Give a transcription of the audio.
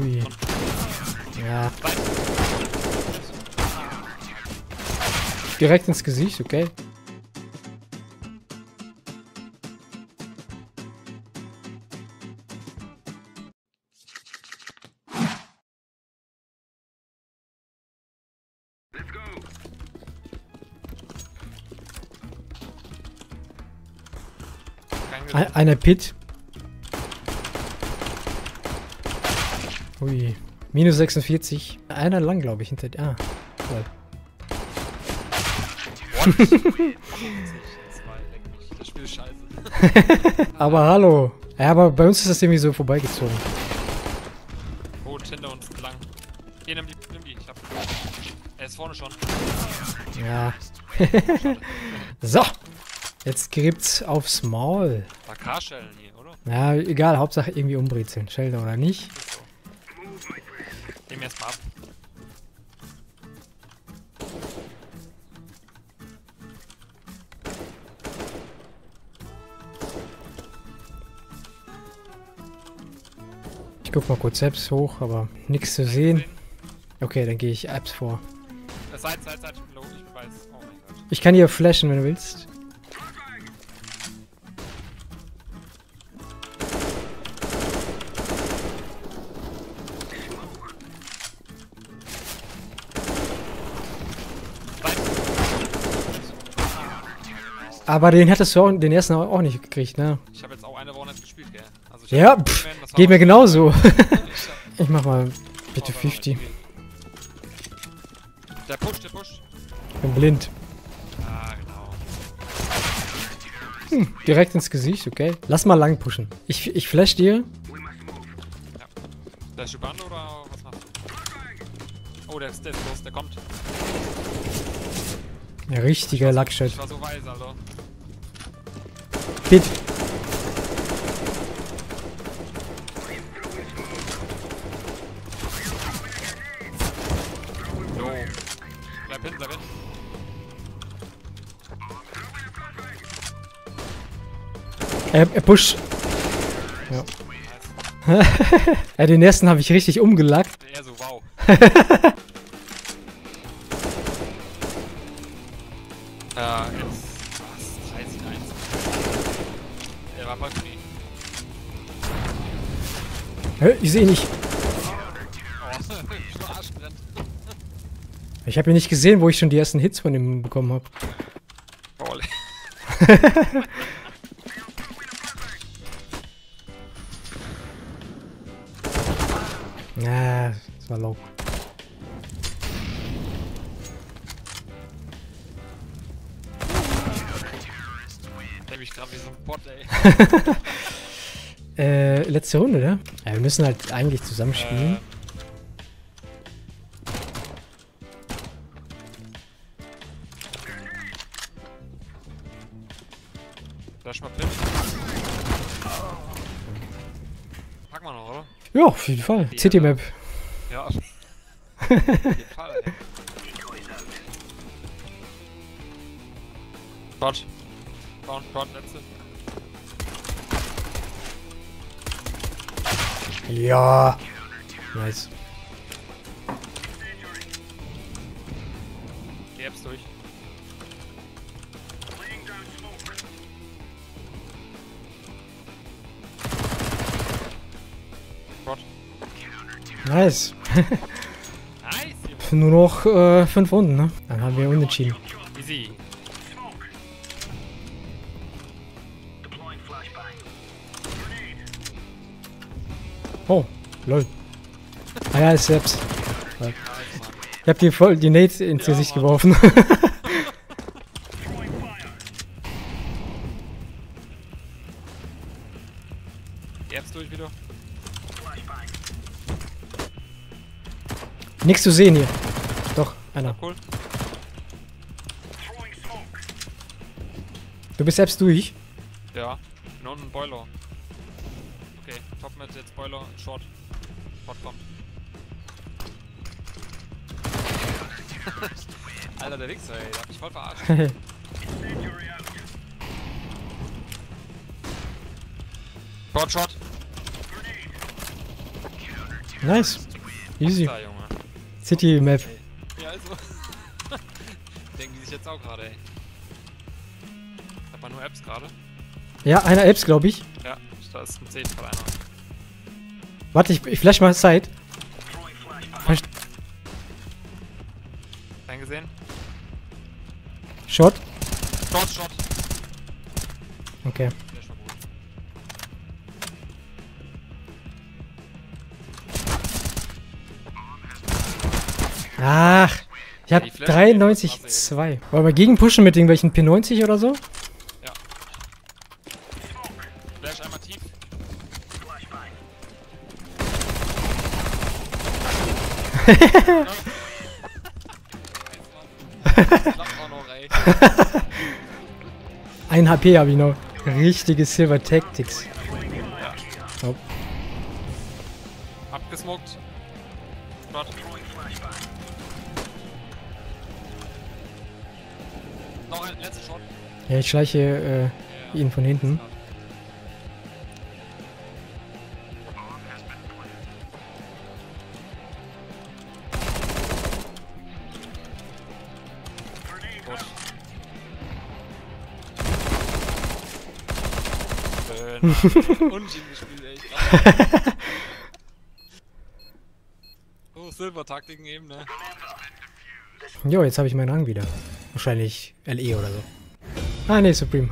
Ui. Ja. Direkt ins Gesicht, okay. Ein- Einer Pit. Ui. Minus 46. Einer lang, glaube ich, hinter dir. Ah. toll. Das Spiel ist scheiße. Aber hallo. Ja, aber bei uns ist das irgendwie so vorbeigezogen. Rot hinter uns lang. Hier, nimm die, nimm die. Ich hab. Er ist vorne schon. Ja. so. Jetzt gibt's aufs Maul. War Carshellen hier, oder? Ja, egal, Hauptsache irgendwie umbrezeln. Schelter oder nicht. Wir erstmal ab. Ich guck mal kurz selbst hoch, aber nichts zu sehen. Okay, dann gehe ich Apps vor. Side, Side. Low, ich weiß. Oh mein Gott. Ich kann hier flashen, wenn du willst. Aber den hattest du auch, den ersten auch nicht gekriegt, ne? Ich habe jetzt auch eine Woche nicht gespielt, gell? Also Ja, pff, war Geht mir genauso. Ich mach mal bitte auch noch nicht 50. gespielt. Der Push, der Push. Ich bin blind. Ah, genau. Hm, direkt ins Gesicht, okay. Lass mal lang pushen. Ich, ich flash dir. Der ist Schuban oder was macht? Oh, der ist, der ist los, der kommt. Ja, richtiger Luckshot. Ich war so weiß, Alter. Pit. Jo. Bleib hin, bleib hin. Er, er pusht. Ja. ja, den ersten habe ich richtig umgelackt. Eher so, wow. ja, jetzt. Was? 30, 1. Er war Free. Hä, Ich sehe nicht. Oh. Ich habe ihn nicht gesehen, wo ich schon die ersten Hits von ihm bekommen habe. Paul. Ja, das war low. Der mich gerade wie so ein Bot, ey. Äh, letzte Runde, ne? Ja, wir müssen halt eigentlich zusammenspielen. Äh, Flash mal Pip. Packen wir noch, oder? Ja, auf jeden Fall. City Map. Ja. Auf jeden Fall, ey. Shot. Down, letzte. Ja. Nice. Die Apps durch. Nice. Nice. Nur noch äh, fünf Runden, ne? Dann haben wir unentschieden. Easy. Oh, lol. Ah ja, ist selbst. Ich hab dir voll die Nate ins Ja, Gesicht Mann. geworfen. Apps durch wieder. Nichts zu sehen hier. Doch, einer. Cool. Du bist selbst durch. Ja. Nur ein Boiler. Top mit jetzt Boiler, Short. Short kommt. Alter, der Wichser, ey, der hat mich voll verarscht. Short, Short. Nice. Easy. Da, Junge. City Map. Ja, also. Denken die sich jetzt auch gerade, ey. Hat man nur Apps gerade? Ja, einer Apps, glaube ich. Ja, da ist ein 10 von einer. Warte, ich, ich flash mal Side. Flash- Eingesehen? Shot. Shot, Shot. Okay. Ach, ich hab Die Flash- 93,2. Wollen wir gegenpushen mit irgendwelchen P90 oder so? Flash einmal tief. Ein HP habe ich noch. Richtige Silver Tactics. Oh. Abgesmuckt. Shot. Noch ein letzter Shot. Ja, ich schleiche äh, Ja. ihn von hinten. Gut. Schön. Unschieden gespielt, ey. Oh, Silber-Taktiken eben, ne? Jo, jetzt habe ich meinen Rang wieder. Wahrscheinlich LE oder so. Ah, nee, Supreme.